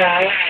gái